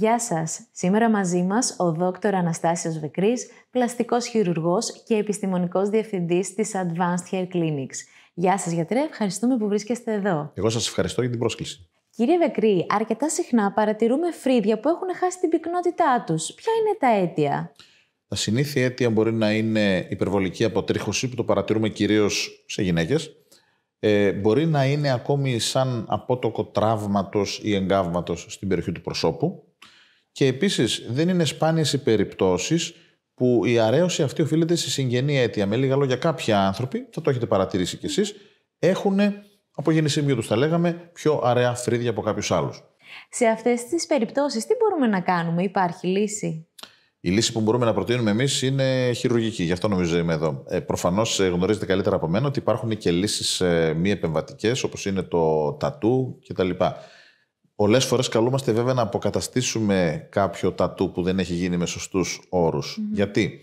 Γεια σας! Σήμερα μαζί μας ο δόκτωρ Αναστάσιος Βεκρής, πλαστικός χειρουργός και επιστημονικός διευθυντής της Advanced Hair Clinics. Γεια σας γιατρέ, ευχαριστούμε που βρίσκεστε εδώ. Εγώ σας ευχαριστώ για την πρόσκληση. Κύριε Βεκρή, αρκετά συχνά παρατηρούμε φρύδια που έχουν χάσει την πυκνότητά τους. Ποια είναι τα αίτια; Τα συνήθεια αίτια μπορεί να είναι υπερβολική αποτρίχωση που το παρατηρούμε κυρίως σε γυναίκες. Ε, μπορεί να είναι ακόμη σαν απότοκο τραύματος ή εγκάβματος στην περιοχή του προσώπου. Και επίσης δεν είναι σπάνιες οι περιπτώσεις που η αρέωση αυτή οφείλεται σε συγγενή αίτια. Με λίγα λόγια, κάποιοι άνθρωποι, θα το έχετε παρατηρήσει κι εσείς, έχουν από γεννησιμίου του, τα λέγαμε, πιο αραιά φρύδια από κάποιους άλλους. Σε αυτές τις περιπτώσεις, τι μπορούμε να κάνουμε, υπάρχει λύση; Η λύση που μπορούμε να προτείνουμε εμείς είναι χειρουργική. Γι' αυτό νομίζω είμαι εδώ. Ε, Προφανώς ε, γνωρίζετε καλύτερα από μένα ότι υπάρχουν και λύσεις ε, μη επεμβατικές, όπως είναι το τατού κτλ. Πολλές φορές καλούμαστε βέβαια να αποκαταστήσουμε κάποιο τατού που δεν έχει γίνει με σωστούς Γιατί;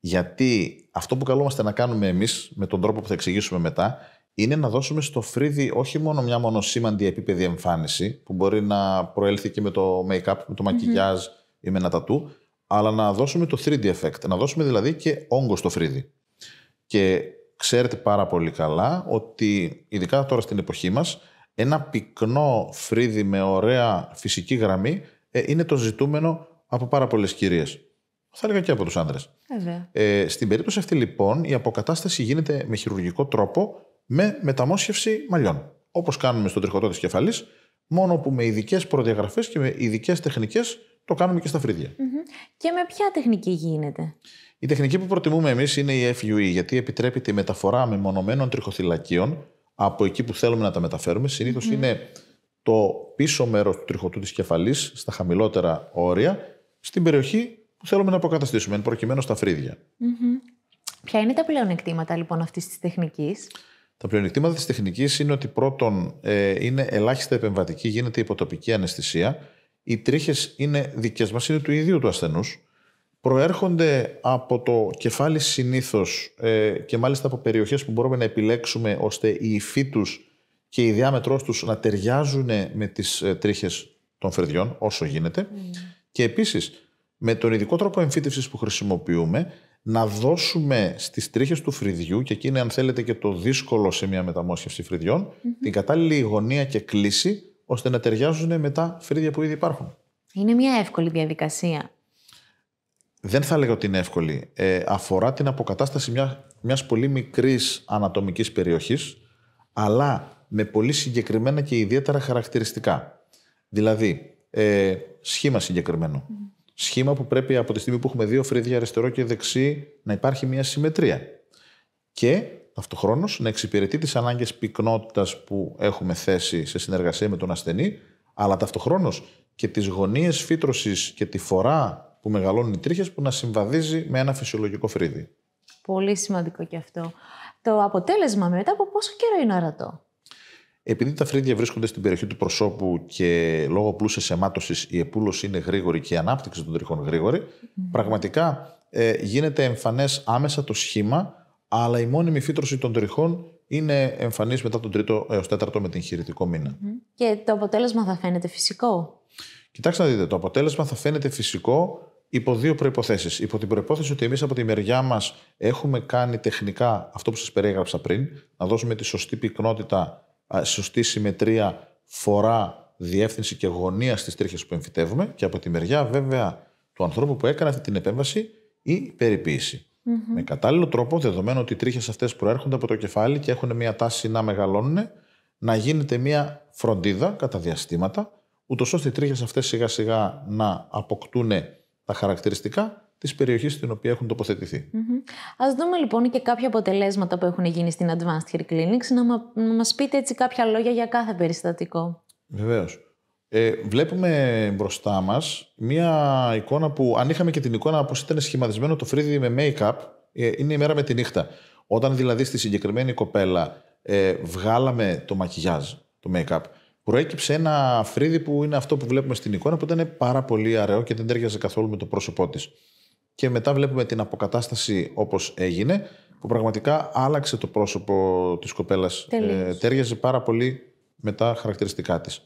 Γιατί αυτό που καλούμαστε να κάνουμε εμείς, με τον τρόπο που θα εξηγήσουμε μετά, είναι να δώσουμε στο φρύδι όχι μόνο μια μονοσήμαντη επίπεδη εμφάνιση, που μπορεί να προέλθει και με το make-up, με το μακιγιάζ ή με ένα τατού, αλλά να δώσουμε το 3D effect, να δώσουμε δηλαδή και όγκο στο φρύδι. Και ξέρετε πάρα πολύ καλά ότι, ειδικά τώρα στην εποχή μας, ένα πυκνό φρύδι με ωραία φυσική γραμμή ε, είναι το ζητούμενο από πάρα πολλές κυρίες. Θα έλεγα και από τους άντρε. Ε, στην περίπτωση αυτή, λοιπόν, η αποκατάσταση γίνεται με χειρουργικό τρόπο με μεταμόσχευση μαλλιών. Όπως κάνουμε στο τριχωτό της κεφαλής, μόνο που με ειδικές προδιαγραφές και με ειδικές τεχνικές το κάνουμε και στα φρύδια. Και με ποια τεχνική γίνεται; Η τεχνική που προτιμούμε εμείς είναι η FUE, γιατί επιτρέπει τη μεταφορά μεμονωμένων τριχοθυλακίων από εκεί που θέλουμε να τα μεταφέρουμε. είναι το πίσω μέρος του τριχωτού της κεφαλής, στα χαμηλότερα όρια, στην περιοχή που θέλουμε να αποκαταστήσουμε, εν προκειμένου στα φρύδια. Ποια είναι τα πλεονεκτήματα λοιπόν αυτής της τεχνικής; Τα πλεονεκτήματα της τεχνικής είναι ότι πρώτον ε, είναι ελάχιστα επεμβατική, γίνεται υποτοπική αναισθησία. Οι τρίχες είναι δικές μας, είναι του ίδιου του ασθενούς. Προέρχονται από το κεφάλι συνήθως ε, και μάλιστα από περιοχές που μπορούμε να επιλέξουμε ώστε η υφή τους και η διάμετρός τους να ταιριάζουν με τις ε, τρίχες των φρεδιών όσο γίνεται. Mm. Και επίσης με τον ειδικό τρόπο εμφύτευσης που χρησιμοποιούμε να δώσουμε στις τρίχες του φρυδιού και εκεί είναι αν θέλετε και το δύσκολο σε μια μεταμόσχευση την κατάλληλη γωνία και κλίση ώστε να ταιριάζουν με τα φρύδια που ήδη υπάρχουν. Είναι μια εύκολη διαδικασία. Δεν θα έλεγα ότι είναι εύκολη. Ε, αφορά την αποκατάσταση μια, μιας πολύ μικρής ανατομικής περιοχής αλλά με πολύ συγκεκριμένα και ιδιαίτερα χαρακτηριστικά. Δηλαδή, ε, σχήμα σχήμα που πρέπει από τη στιγμή που έχουμε δύο φρύδια αριστερό και δεξί να υπάρχει μια συμμετρία. Και ταυτοχρόνως να εξυπηρετεί τις ανάγκες πυκνότητας που έχουμε θέσει σε συνεργασία με τον ασθενή, αλλά ταυτοχρόνως και τις γωνίες φύτρωσης και τη φορά που μεγαλώνουν οι τρίχες που να συμβαδίζει με ένα φυσιολογικό φρύδι. Πολύ σημαντικό και αυτό. Το αποτέλεσμα μετά από πόσο καιρό είναι ορατό; Επειδή τα φρύδια βρίσκονται στην περιοχή του προσώπου και λόγω πλούσιας αιμάτωση η επούλωση είναι γρήγορη και η ανάπτυξη των τριχών γρήγορη, πραγματικά ε, γίνεται εμφανές άμεσα το σχήμα, αλλά η μόνιμη φύτρωση των τριχών είναι εμφανής μετά τον τρίτο έως τέταρτο με την χειρητικό μήνα. Και το αποτέλεσμα θα φαίνεται φυσικό; Κοιτάξτε να δείτε, το αποτέλεσμα θα φαίνεται φυσικό υπό δύο προποθέσει. Υπό την προπόθεση ότι εμείς από τη μεριά μας έχουμε κάνει τεχνικά αυτό που σας περιέγραψα πριν, να δώσουμε τη σωστή πυκνότητα σωστή συμμετρία, φορά, διεύθυνση και γωνία στις τρίχες που εμφυτεύουμε και από τη μεριά βέβαια του ανθρώπου που έκανε αυτή την επέμβαση ή περιποίηση. Με κατάλληλο τρόπο, δεδομένου ότι οι τρίχες αυτές προέρχονται από το κεφάλι και έχουν μια τάση να μεγαλώνουν, να γίνεται μια φροντίδα κατά διαστήματα, ούτως ώστε οι τρίχες αυτές σιγά σιγά να αποκτούν τα χαρακτηριστικά της περιοχής στην οποία έχουν τοποθετηθεί. Mm-hmm. Α δούμε λοιπόν και κάποια αποτελέσματα που έχουν γίνει στην Advanced Hair Clinics, να, μα μας πείτε έτσι κάποια λόγια για κάθε περιστατικό. Βεβαίως. Ε, βλέπουμε μπροστά μας μία εικόνα που, αν είχαμε και την εικόνα πώς ήταν σχηματισμένο το φρύδι με make-up, ε, είναι η μέρα με τη νύχτα. Όταν δηλαδή στη συγκεκριμένη κοπέλα ε, βγάλαμε το μακιγιάζ, το make-up, προέκυψε ένα φρύδι που είναι αυτό που βλέπουμε στην εικόνα που ήταν πάρα πολύ αραιό και δεν τέριαζε καθόλου με το πρόσωπό της και μετά βλέπουμε την αποκατάσταση όπως έγινε, που πραγματικά άλλαξε το πρόσωπο της κοπέλας. Ε, τέριαζε πάρα πολύ με τα χαρακτηριστικά της.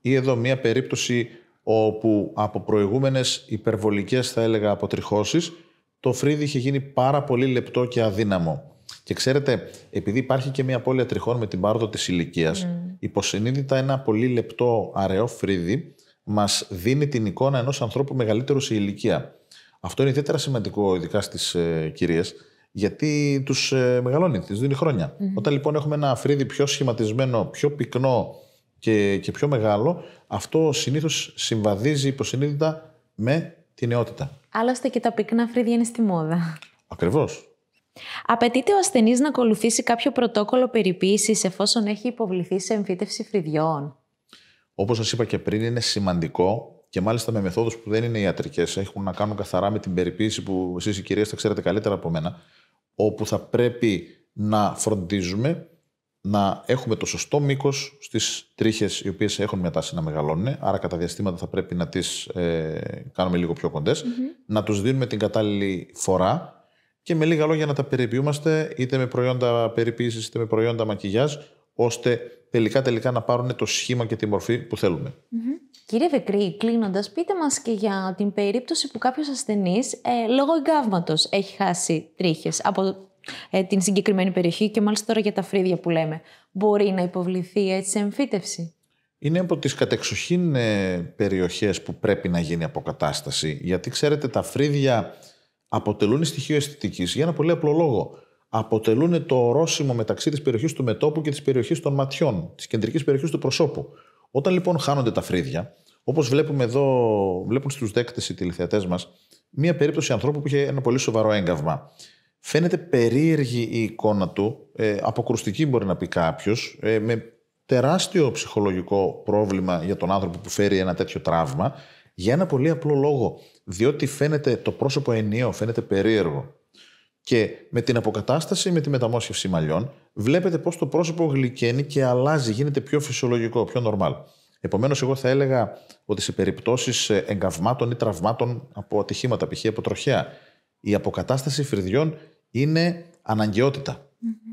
Ή εδώ μία περίπτωση όπου από προηγούμενες υπερβολικές θα έλεγα αποτριχώσεις το φρύδι είχε γίνει πάρα πολύ λεπτό και αδύναμο. Και ξέρετε, επειδή υπάρχει και μια απώλεια τριχών με την πάροδο της ηλικίας, mm. υποσυνείδητα ένα πολύ λεπτό αραιό φρύδι μας δίνει την εικόνα ενός ανθρώπου μεγαλύτερου σε ηλικία. Αυτό είναι ιδιαίτερα σημαντικό, ειδικά στις ε, κυρίες, γιατί τους ε, μεγαλώνει, τις δίνει Όταν λοιπόν έχουμε ένα φρύδι πιο σχηματισμένο, πιο πυκνό και, και πιο μεγάλο, αυτό συνήθως συμβαδίζει υποσυνείδητα με τη νεότητα. Άλλωστε και τα πυκνά φρύδια είναι στη μόδα. Ακριβώς. Απαιτείται ο ασθενής να ακολουθήσει κάποιο πρωτόκολλο περιποίησης εφόσον έχει υποβληθεί σε εμφύτευση φρυδιών; Όπως σας είπα και πριν, είναι σημαντικό και μάλιστα με μεθόδους που δεν είναι ιατρικές, έχουν να κάνουν καθαρά με την περιποίηση που εσείς οι κυρίες θα ξέρετε καλύτερα από μένα, όπου θα πρέπει να φροντίζουμε να έχουμε το σωστό μήκος στις τρίχες οι οποίες έχουν μια τάση να μεγαλώνουν. Άρα, κατά διαστήματα θα πρέπει να τις ε, κάνουμε λίγο πιο κοντε να τους δίνουμε την κατάλληλη φορά και με λίγα λόγια να τα περιποιούμαστε είτε με προϊόντα περιποίησης είτε με προϊόντα μακιγιάζ ώστε τελικά τελικά να πάρουν το σχήμα και τη μορφή που θελουμε Κύριε Βεκρή, κλείνοντας, πείτε μας και για την περίπτωση που κάποιος ασθενής ε, λόγω εγκάβματος έχει χάσει τρίχες από ε, την συγκεκριμένη περιοχή και μάλιστα τώρα για τα φρύδια που λέμε. Μπορεί να υποβληθεί έτσι σε εμφύτευση; Είναι από τις κατεξοχήν ε, περιοχές που πρέπει να γίνει αποκατάσταση. Γιατί ξέρετε τα φρύδια αποτελούν στοιχείο αισθητικής για ένα πολύ απλό λόγο. Αποτελούν το ορόσημο μεταξύ της περιοχής του μετόπου και της περιοχής των ματιών, της κεντρικής περιοχής του προσώπου. Όταν λοιπόν χάνονται τα φρύδια, όπως βλέπουμε εδώ, βλέπουν στους δέκτες οι τηλεθεατές μας, μία περίπτωση ανθρώπου που είχε ένα πολύ σοβαρό έγκαυμα. Φαίνεται περίεργη η εικόνα του, ε, αποκρουστική μπορεί να πει κάποιος, ε, με τεράστιο ψυχολογικό πρόβλημα για τον άνθρωπο που φέρει ένα τέτοιο τραύμα, για ένα πολύ απλό λόγο. Διότι φαίνεται το πρόσωπο ενιαίο, φαίνεται περίεργο. Και με την αποκατάσταση, με τη μεταμόσχευση μαλλιών, βλέπετε πώς το πρόσωπο γλυκαίνει και αλλάζει, γίνεται πιο φυσιολογικό, πιο normal. Επομένως, εγώ θα έλεγα ότι σε περιπτώσεις εγκαυμάτων ή τραυμάτων από ατυχήματα, π.χ. από τροχέα, η αποκατάσταση φρυδιών είναι αναγκαιότητα.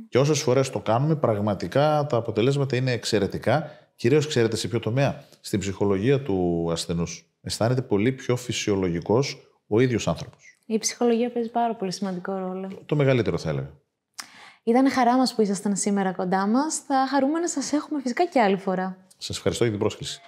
Και όσες φορές το κάνουμε, πραγματικά τα αποτελέσματα είναι εξαιρετικά. Κυρίως, ξέρετε σε ποιο τομέα, στην ψυχολογία του ασθενούς αισθάνεται πολύ πιο φυσιολογικός ο ίδιος άνθρωπος. Η ψυχολογία παίζει πάρα πολύ σημαντικό ρόλο. Το μεγαλύτερο θα έλεγα. Ήταν χαρά μας που ήσασταν σήμερα κοντά μας. Θα χαρούμε να σας έχουμε φυσικά και άλλη φορά. Σας ευχαριστώ για την πρόσκληση.